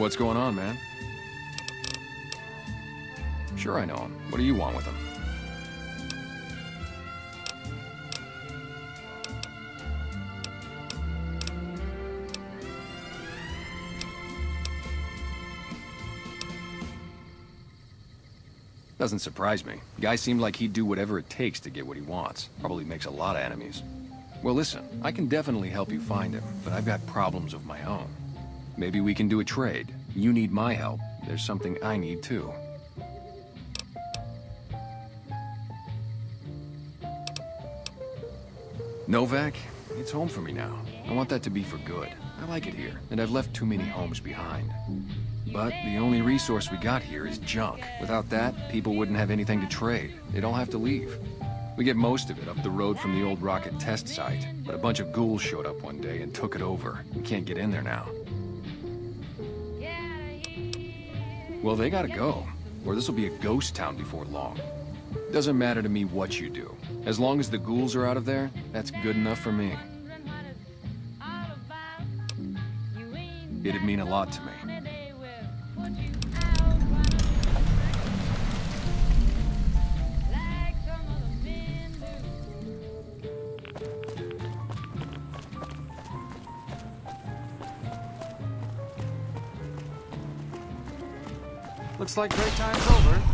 What's going on, man? Sure I know him. What do you want with him? Doesn't surprise me. Guy seemed like he'd do whatever it takes to get what he wants. Probably makes a lot of enemies. Well, listen, I can definitely help you find him, but I've got problems of my own. Maybe we can do a trade. You need my help. There's something I need too. Novac, it's home for me now. I want that to be for good. I like it here, and I've left too many homes behind. But the only resource we got here is junk. Without that, people wouldn't have anything to trade. They'd all have to leave. We get most of it up the road from the old rocket test site, but a bunch of ghouls showed up one day and took it over. We can't get in there now. Well, they gotta go, or this'll be a ghost town before long. Doesn't matter to me what you do. As long as the ghouls are out of there, that's good enough for me. It'd mean a lot to me. Looks like break time's over.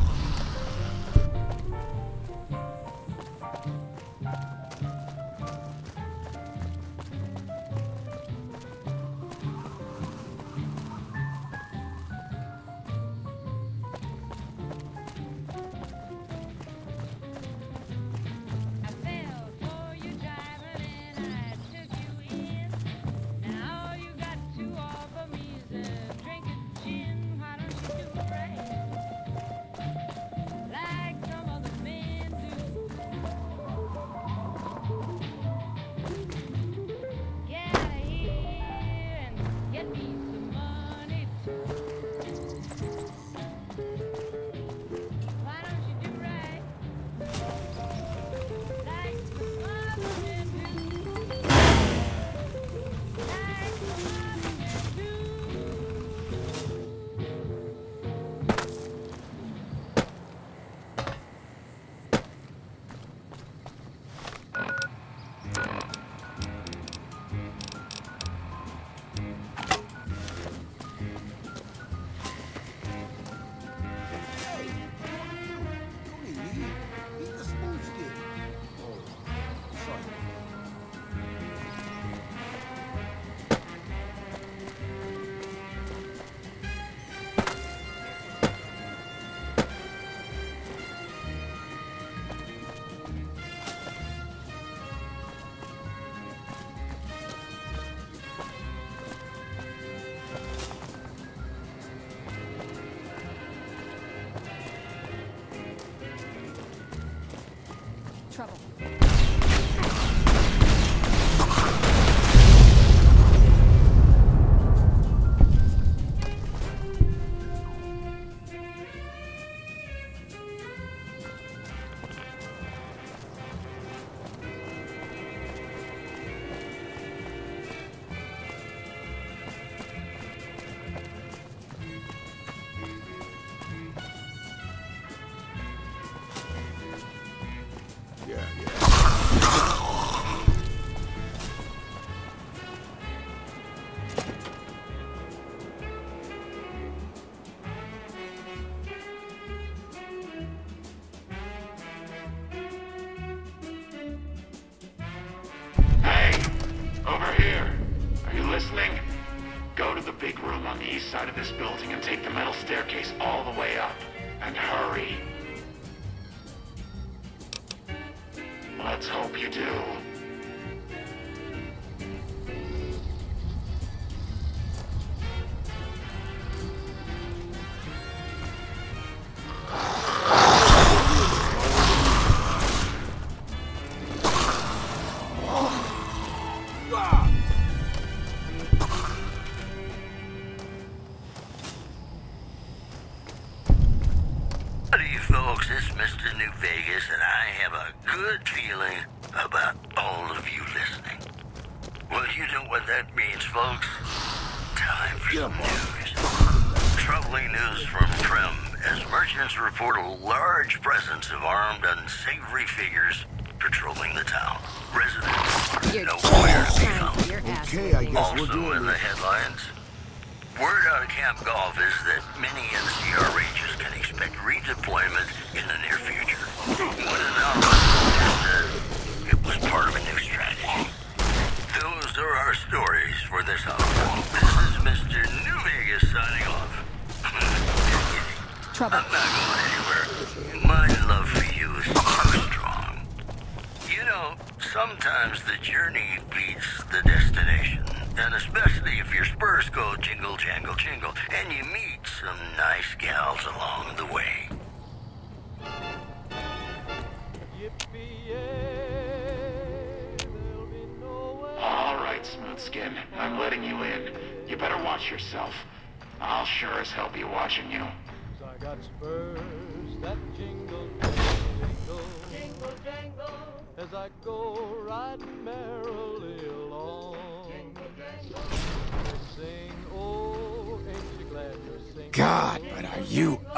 You do.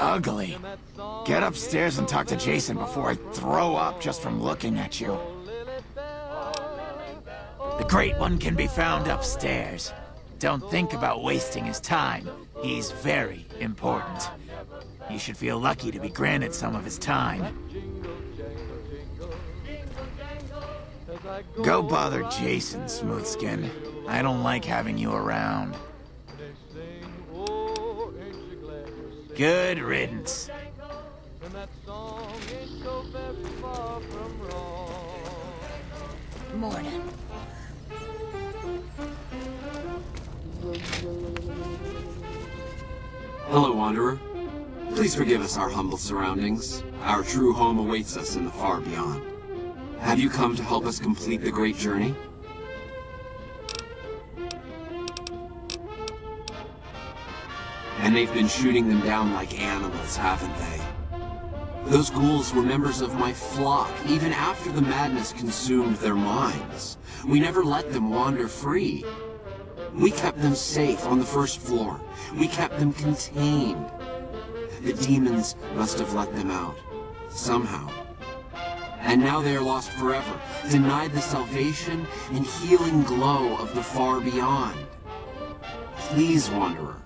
Ugly. Get upstairs and talk to Jason before I throw up just from looking at you. The Great One can be found upstairs. Don't think about wasting his time. He's very important. You should feel lucky to be granted some of his time. Go bother Jason, Smoothskin. I don't like having you around. From wrong. Morning. Hello, Wanderer. Please forgive us our humble surroundings. Our true home awaits us in the far beyond. Have you come to help us complete the great journey? And they've been shooting them down like animals, haven't they? Those ghouls were members of my flock, even after the madness consumed their minds. We never let them wander free. We kept them safe on the first floor. We kept them contained. The demons must have let them out. Somehow. And now they are lost forever, denied the salvation and healing glow of the far beyond. Please, Wanderer,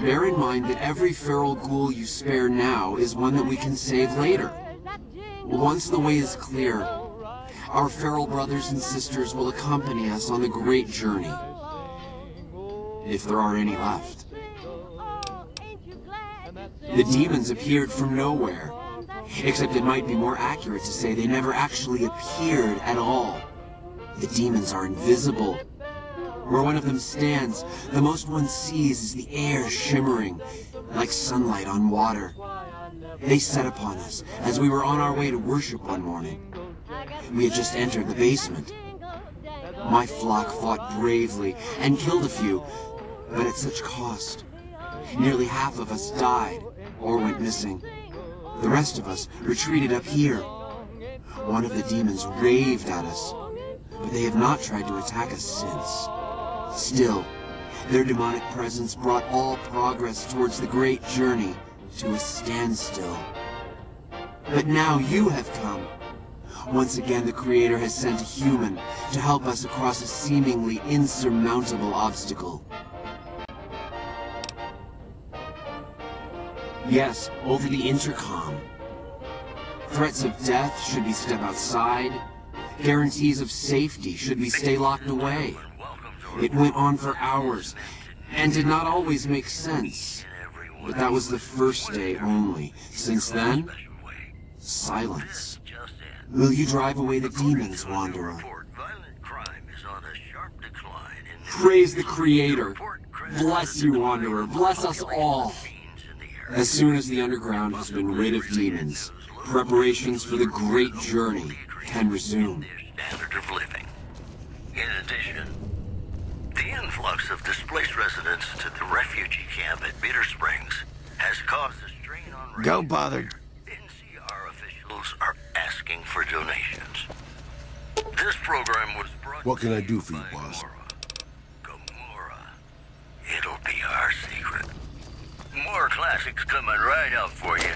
bear in mind that every feral ghoul you spare now is one that we can save later. Once the way is clear, our feral brothers and sisters will accompany us on the great journey. If there are any left. The demons appeared from nowhere. Except it might be more accurate to say they never actually appeared at all. The demons are invisible. Where one of them stands, the most one sees is the air shimmering, like sunlight on water. They set upon us as we were on our way to worship one morning. We had just entered the basement. My flock fought bravely and killed a few, but at such cost. Nearly half of us died or went missing. The rest of us retreated up here. One of the demons raved at us, but they have not tried to attack us since. Still, their demonic presence brought all progress towards the great journey to a standstill. But now you have come. Once again, the Creator has sent a human to help us across a seemingly insurmountable obstacle. Yes, over the intercom. Threats of death should we step outside. Guarantees of safety should we stay locked away. It went on for hours, and did not always make sense. But that was the first day only. Since then, silence. Will you drive away the demons, Wanderer? Praise the Creator. Bless you, Wanderer. Bless us all. As soon as the underground has been rid of demons, preparations for the great journey can resume. In addition, influx of displaced residents to the refugee camp at Bitter Springs has caused a strain on Go Ranger. bother. NCR officials are asking for donations. This program was brought What can to I do for you, boss? Gamora. Gamora. It'll be our secret. More More classics coming right up for you,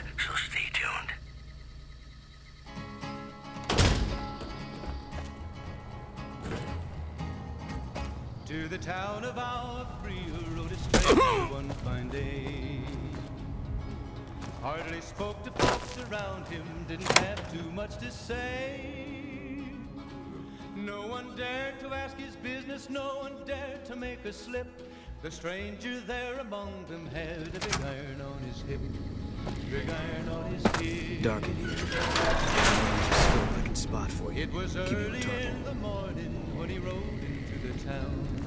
To the town of our free a stranger one fine day. Hardly spoke to folks around him, didn't have too much to say. No one dared to ask his business, no one dared to make a slip. The stranger there among them had a big iron on his hip. Big iron on his hip. Dark in here. There's a scope I can spot for you. It was Keep early in the morning when he rode into the town.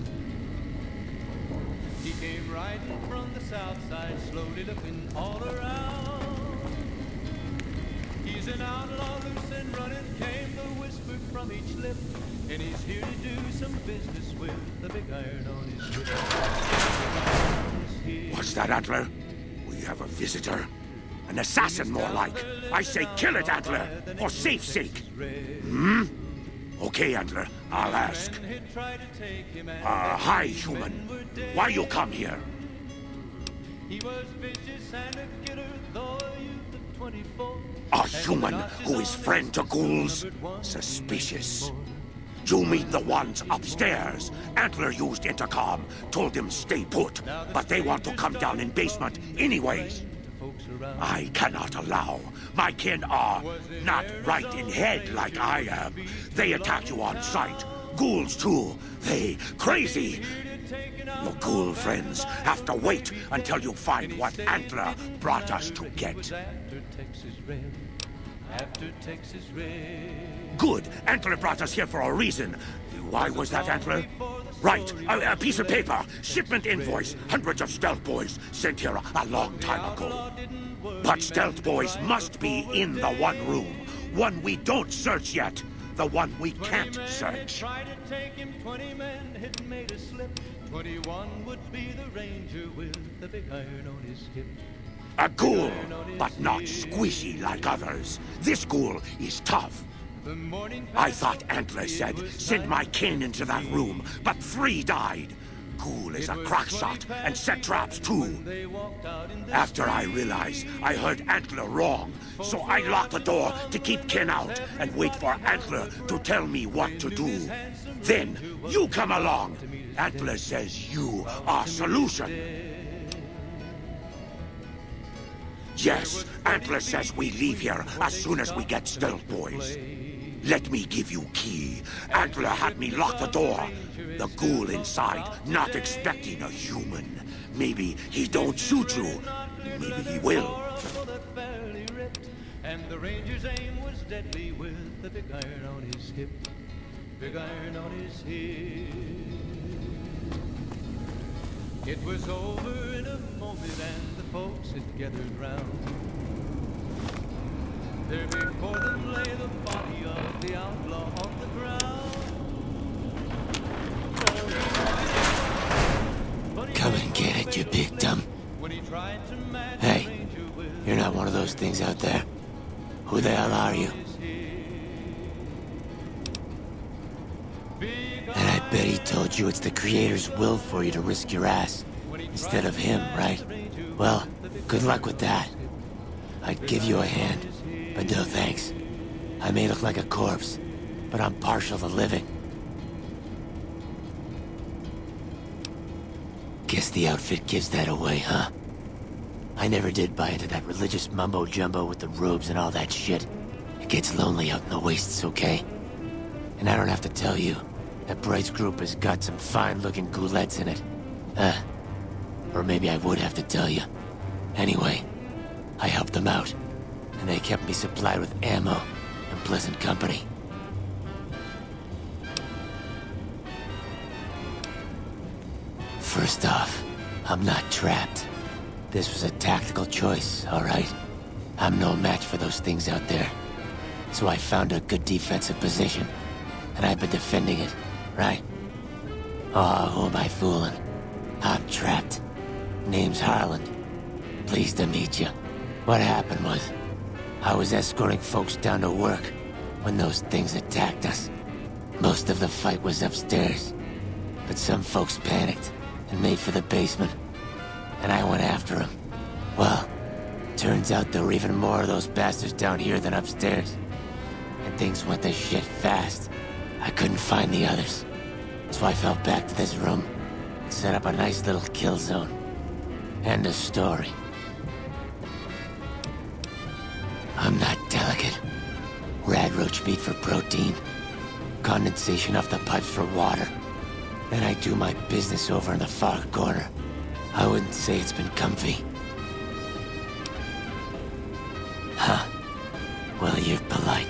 Came riding from the south side, slowly looking all around. He's an outlaw, loose and running, came the whisper from each lip. And he's here to do some business with the big iron on his hip. Big iron on his hip. What's that, Antler? We have a visitor. An assassin, more like. I say kill it, Antler, for safe sake. Hmm? Okay, Antler, I'll ask. Uh, hi, human. Why you come here? He was vicious and a killer, though a youth of 24. A human who is friend to ghouls? Suspicious. You meet the ones upstairs? Antler used intercom, told them stay put, but they want to come down in basement anyways. I cannot allow. My kin are not right in head like I am. They attack you on sight. Ghouls too. They crazy. Your ghoul friends have to wait until you find what Antler brought us to get. After Texas Red. After Texas Red. Good. Antler brought us here for a reason. Why was that, Antler? Right. A, a piece of paper. Shipment invoice. Hundreds of stealth boys sent here a, a long time ago. But stealth boys must be in the one room. One we don't search yet. The one we can't search. Tried to take him, 20 men had made a slip. 21 would be the ranger with the big iron on his hip. A ghoul, but not squishy like others. This ghoul is tough. I thought Antler said send my kin into that room, but three died. Ghoul is a crack shot and set traps too. After I realized I heard Antler wrong, so I locked the door to keep Kin out and wait for Antler to tell me what to do. Then you come along. Antler says you are solution. Yes, Antler says we leave here as soon as we get Stealth Boys. Let me give you key. Antler had me lock the door. The ghoul inside, not expecting a human. Maybe he don't shoot you. Maybe he will. And the ranger's aim was deadly with the big iron on his hip. Big iron on his hip. It was over in a moment and the folks had gathered round. Come and get it, you big dumb. Hey, You're not one of those things out there. Who the hell are you? And I bet he told you it's the Creator's will for you to risk your ass instead of him, right? Well, good luck with that. I'd give you a hand, but no thanks. I may look like a corpse, but I'm partial to living. Guess the outfit gives that away, huh? I never did buy into that religious mumbo-jumbo with the robes and all that shit. It gets lonely out in the wastes, okay? And I don't have to tell you, that Bright's group has got some fine-looking ghoulettes in it. Uh, or maybe I would have to tell you. Anyway, I helped them out, and they kept me supplied with ammo and pleasant company. First off, I'm not trapped. This was a tactical choice, alright? I'm no match for those things out there. So I found a good defensive position, and I've been defending it, right? Oh, who am I fooling? I'm trapped. Name's Harland. Pleased to meet you. What happened was, I was escorting folks down to work when those things attacked us. Most of the fight was upstairs, but some folks panicked and made for the basement, and I went after them. Well, turns out there were even more of those bastards down here than upstairs. And things went to shit fast. I couldn't find the others. So I fell back to this room, and set up a nice little kill zone. End of story. I'm not delicate. Rad roach meat for protein. Condensation off the pipes for water. Then I do my business over in the far corner. I wouldn't say it's been comfy. Huh. Well, you're polite.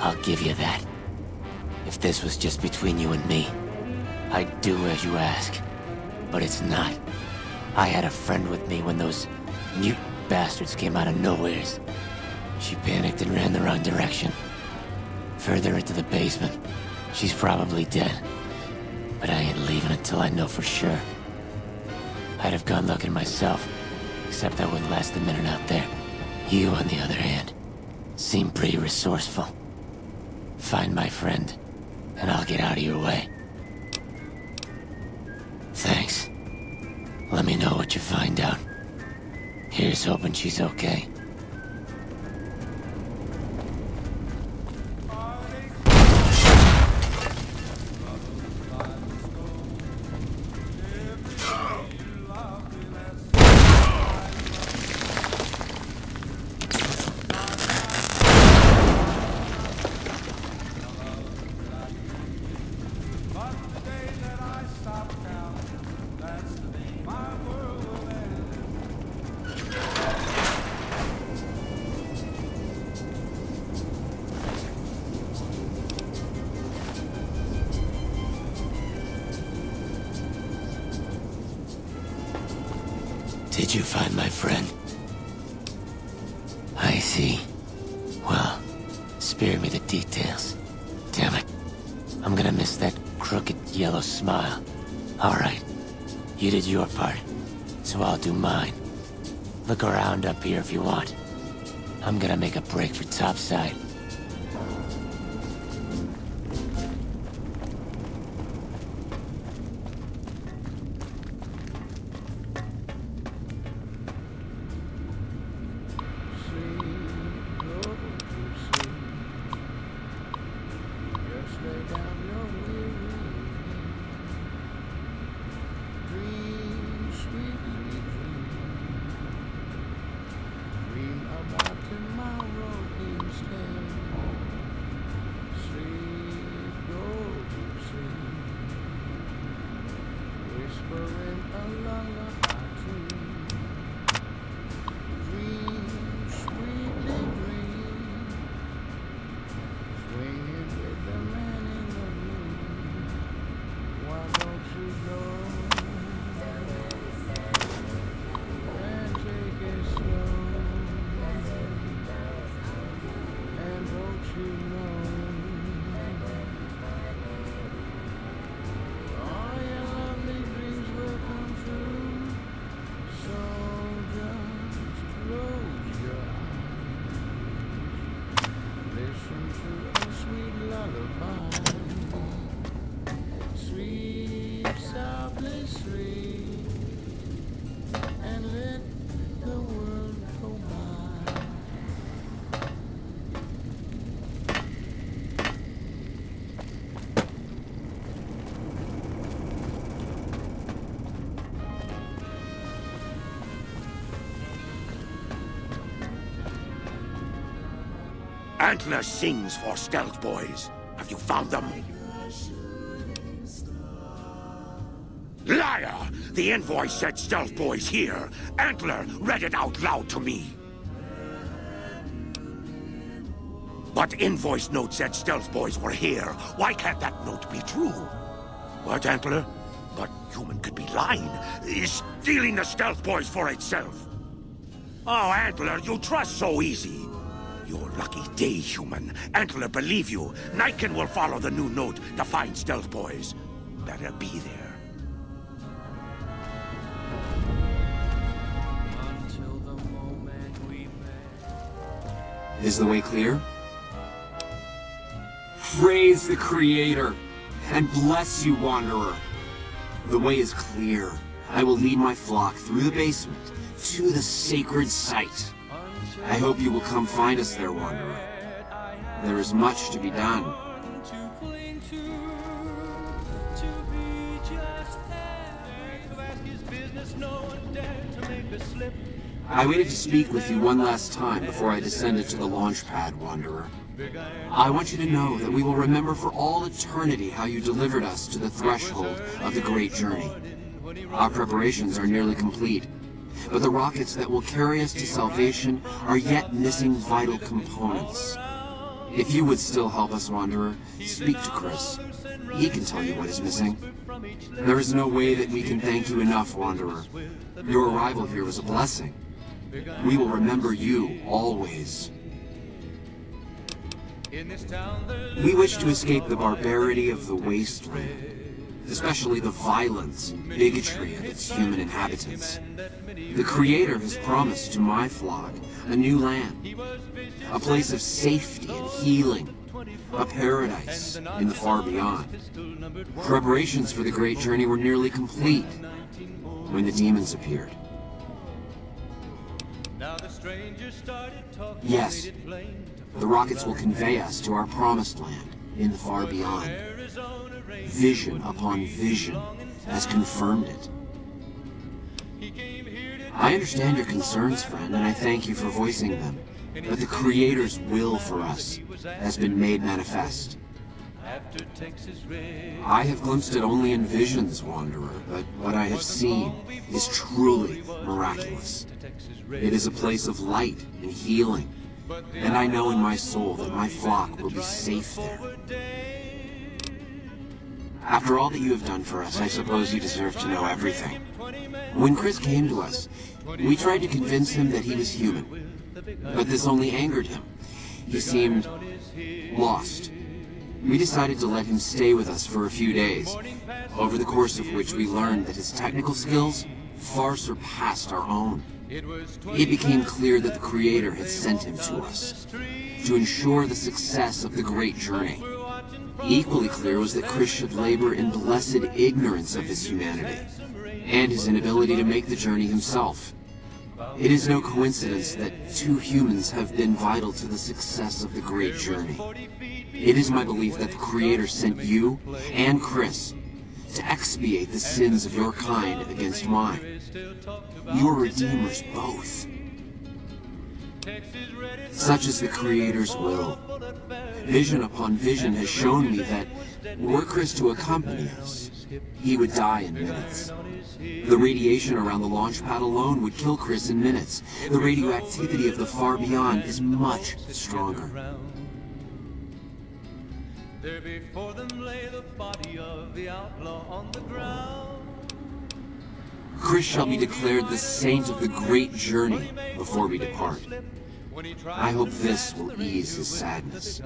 I'll give you that. If this was just between you and me, I'd do as you ask. But it's not. I had a friend with me when those mute bastards came out of nowheres. She panicked and ran the wrong direction. Further into the basement. She's probably dead. But I ain't leaving until I know for sure. I'd have gone looking myself, except I wouldn't last a minute out there. You, on the other hand, seem pretty resourceful. Find my friend, and I'll get out of your way. Thanks. Let me know what you find out. Here's hoping she's okay. So I'll do mine. Look around up here if you want. I'm gonna make a break for topside. Antler sings for stealth boys. Have you found them? Liar! The invoice said stealth boys here. Antler read it out loud to me. But invoice note said stealth boys were here. Why can't that note be true? What, Antler? But human could be lying. Is stealing the stealth boys for itself. Oh, Antler, you trust so easy. Your lucky day, human. Antler believe you. Nightkin will follow the new note to find stealth boys. Better be there. Is the way clear? Praise the Creator, and bless you, Wanderer. The way is clear. I will lead my flock through the basement to the sacred site. I hope you will come find us there, Wanderer. There is much to be done. I waited to speak with you one last time before I descended to the launch pad, Wanderer. I want you to know that we will remember for all eternity how you delivered us to the threshold of the great journey. Our preparations are nearly complete, but the rockets that will carry us to salvation are yet missing vital components. If you would still help us, Wanderer, speak to Chris. He can tell you what is missing. There is no way that we can thank you enough, Wanderer. Your arrival here was a blessing. We will remember you always. We wish to escape the barbarity of the wasteland, especially the violence and bigotry of its human inhabitants. The Creator has promised to my flock a new land, a place of safety and healing, a paradise in the far beyond. Preparations for the great journey were nearly complete when the demons appeared. Yes, the rockets will convey us to our promised land in the far beyond. Vision upon vision has confirmed it. I understand your concerns, friend, and I thank you for voicing them. But the Creator's will for us has been made manifest. I have glimpsed it only in visions, Wanderer, but what I have seen is truly miraculous. It is a place of light and healing, and I know in my soul that my flock will be safe there. After all that you have done for us, I suppose you deserve to know everything. When Chris came to us, we tried to convince him that he was human, but this only angered him. He seemed lost. We decided to let him stay with us for a few days, over the course of which we learned that his technical skills far surpassed our own. It became clear that the Creator had sent him to us, to ensure the success of the great journey. Equally clear was that Chris should labor in blessed ignorance of his humanity, and his inability to make the journey himself. It is no coincidence that two humans have been vital to the success of the great journey. It is my belief that the Creator sent you and Chris to expiate the sins of your kind against mine. You are redeemers both. Such is the Creator's will. Vision upon vision has shown me that were Chris to accompany us, he would die in minutes. The radiation around the launch pad alone would kill Chris in minutes. The radioactivity of the far beyond is much stronger. There before them lay the body of the outlaw on the ground. Chris shall be declared the saint of the great journey before we depart. I hope this will ease his sadness.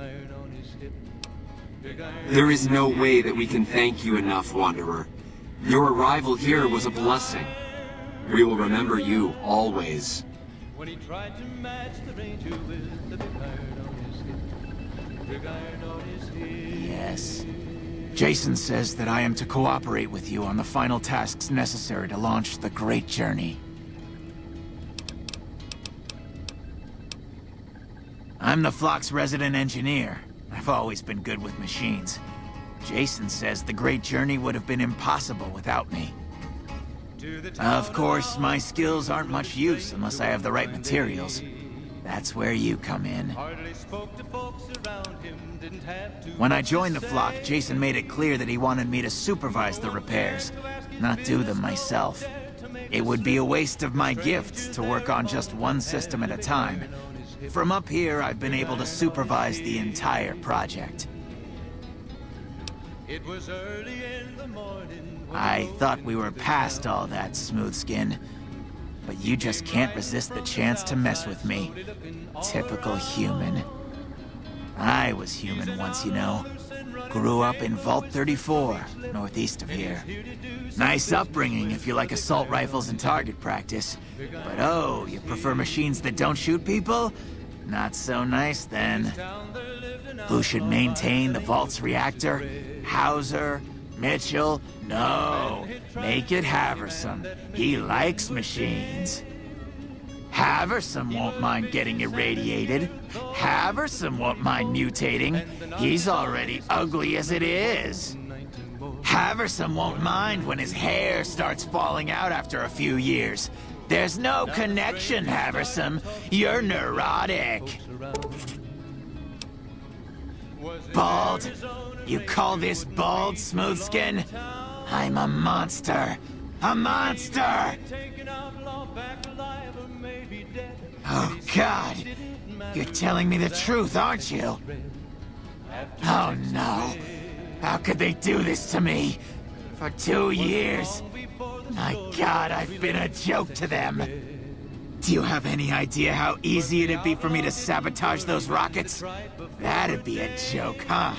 There is no way that we can thank you enough, Wanderer. Your arrival here was a blessing. We will remember you always. When he tried to match the ranger with the big iron on his hip. Big iron on his hip. Yes. Jason says that I am to cooperate with you on the final tasks necessary to launch the Great Journey. I'm the Flock's resident engineer. I've always been good with machines. Jason says the Great Journey would have been impossible without me. Of course, my skills aren't much use unless I have the right materials. That's where you come in. When I joined the flock, Jason made it clear that he wanted me to supervise the repairs, not do them myself. It would be a waste of my gifts to work on just one system at a time. From up here, I've been able to supervise the entire project. It was early in the morning. I thought we were past all that, Smooth Skin. But you just can't resist the chance to mess with me. Typical human. I was human once, you know. Grew up in Vault 34, northeast of here. Nice upbringing if you like assault rifles and target practice. But oh, you prefer machines that don't shoot people? Not so nice then. Who should maintain the Vault's reactor? Hauser? Mitchell? No. Make it Haversam. He likes machines. Haversam won't mind getting irradiated. Haversam won't mind mutating. He's already ugly as it is. Haversam won't mind when his hair starts falling out after a few years. There's no connection, Haversam. You're neurotic. Bald? You call this bald, Smoothskin? I'm a monster. A monster! Oh, God. You're telling me the truth, aren't you? Oh, no. How could they do this to me? For two years? My God, I've been a joke to them. Do you have any idea how easy it'd be for me to sabotage those rockets? That'd be a joke, huh?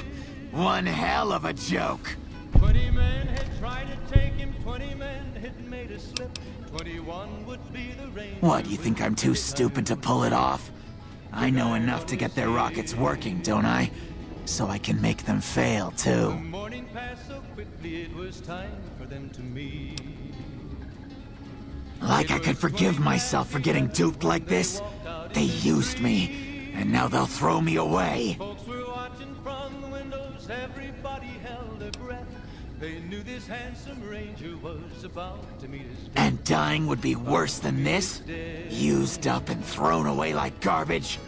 One hell of a joke. Twenty men had tried to take him, twenty men had made a slip. Twenty-one would be the rain. What, you think I'm too stupid to pull it off? I know enough to get their rockets working, don't I? So I can make them fail, too. Morning passed so quickly, it was time for them to meet. Like I could forgive myself for getting duped like this? They used me, and now they'll throw me away. Folks were watching from the windows, everybody held their breath. They knew this handsome ranger was about to meet his. And dying would be worse than this? Used up and thrown away like garbage?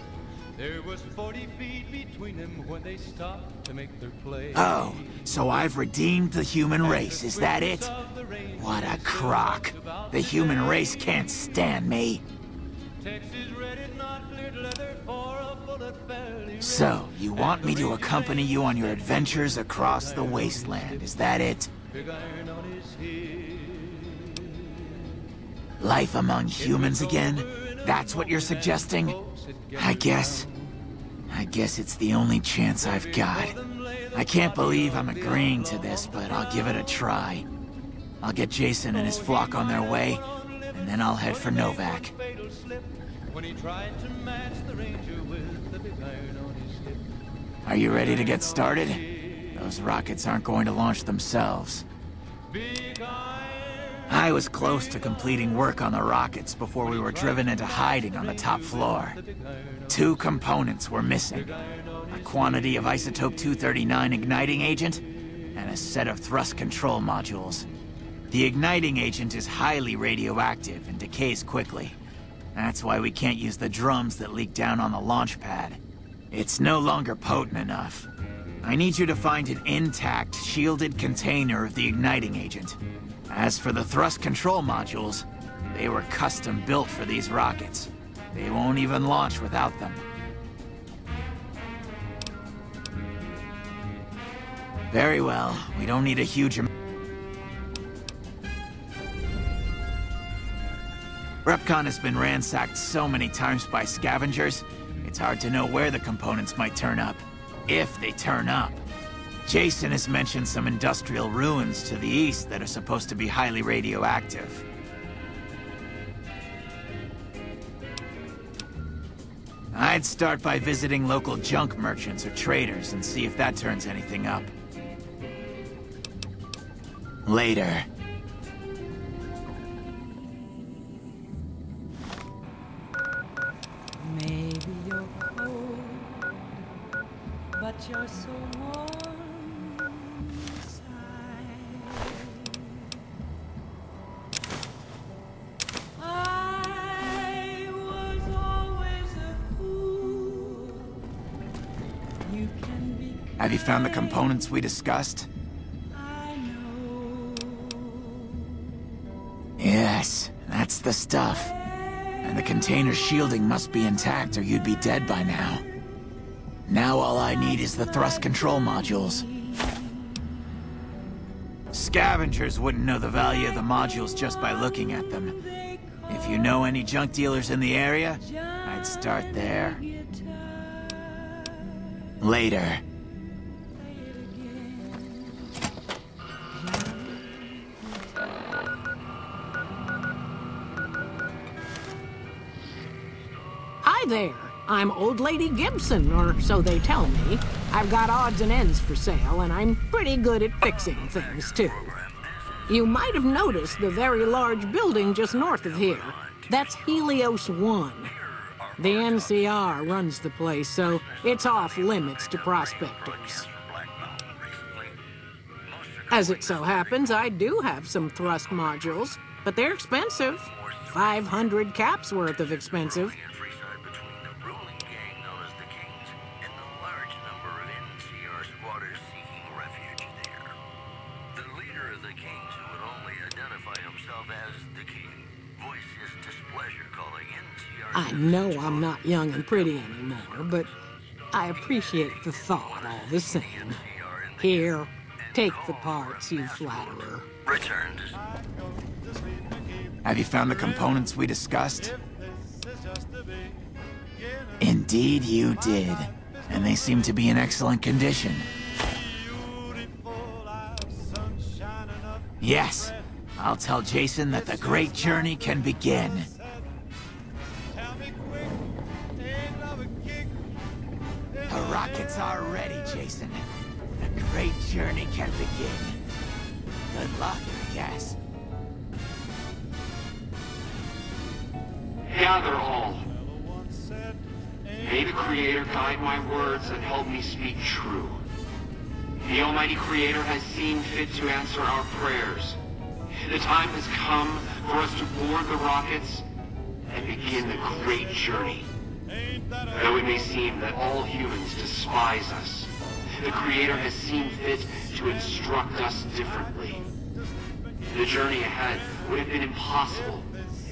There was 40 feet between them when they stopped to make their play. Oh, so I've redeemed the human race, is that it? What a crock. The human race can't stand me. Texas red is not cleared leather for a bullet fairly So, you want me to accompany you on your adventures across the wasteland, is that it? Life among humans again? That's what you're suggesting? I guess. I guess it's the only chance I've got. I can't believe I'm agreeing to this, but I'll give it a try. I'll get Jason and his flock on their way, and then I'll head for Novac. Are you ready to get started? Those rockets aren't going to launch themselves. I was close to completing work on the rockets before we were driven into hiding on the top floor. Two components were missing. A quantity of isotope 239 igniting agent, and a set of thrust control modules. The igniting agent is highly radioactive and decays quickly. That's why we can't use the drums that leak down on the launch pad. It's no longer potent enough. I need you to find an intact, shielded container of the igniting agent. As for the thrust control modules, they were custom built for these rockets. They won't even launch without them. Very well. We don't need a huge am- REPCONN has been ransacked so many times by scavengers, it's hard to know where the components might turn up. If they turn up. Jason has mentioned some industrial ruins to the east that are supposed to be highly radioactive. I'd start by visiting local junk merchants or traders and see if that turns anything up. Later. Have you found the components we discussed? Yes, that's the stuff. And the container shielding must be intact or you'd be dead by now. Now all I need is the thrust control modules. Scavengers wouldn't know the value of the modules just by looking at them. If you know any junk dealers in the area, I'd start there. Later. There. I'm Old Lady Gibson, or so they tell me. I've got odds and ends for sale, and I'm pretty good at fixing things, too. You might have noticed the very large building just north of here. That's Helios 1. The NCR runs the place, so it's off limits to prospectors. As it so happens, I do have some thrust modules, but they're expensive. 500 caps worth of expensive. I'm not young and pretty anymore, but I appreciate the thought all the same. Here, take the parts, you flatterer. returned. Have you found the components we discussed? Indeed you did. And they seem to be in excellent condition. Yes, I'll tell Jason that the great journey can begin. Are ready, Jason. The great journey can begin. Good luck, I guess. Gather all. May the Creator guide my words and help me speak true. The Almighty Creator has seen fit to answer our prayers. The time has come for us to board the rockets and begin the great journey. Though it may seem that all humans despise us, the Creator has seen fit to instruct us differently. The journey ahead would have been impossible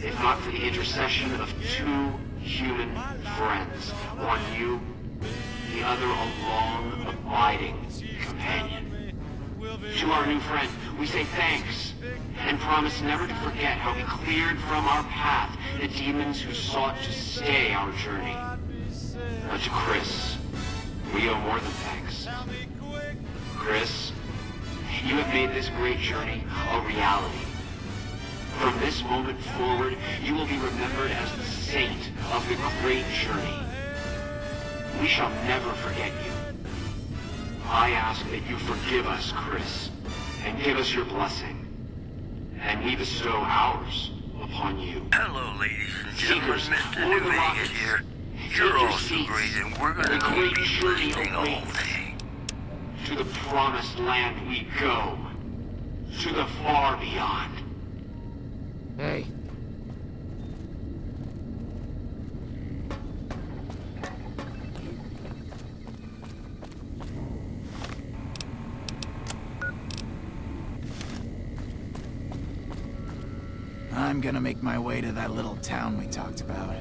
if not for the intercession of two human friends. One you, the other a long, abiding companion. To our new friend, we say thanks and promise never to forget how he cleared from our path the demons who sought to stay our journey. But to Chris, we owe more than thanks. Chris, you have made this great journey a reality. From this moment forward, you will be remembered as the saint of the great journey. We shall never forget you. I ask that you forgive us, Chris, and give us your blessing. And we bestow ours upon you. Hello, ladies and gentlemen. Seekers, Mr. board New the Vegas rockets. here. Take You're your all so seats. great, and we're The gonna great be journey listening all awaits. day. To the promised land we go. To the far beyond. Hey. I'm gonna make my way to that little town we talked about.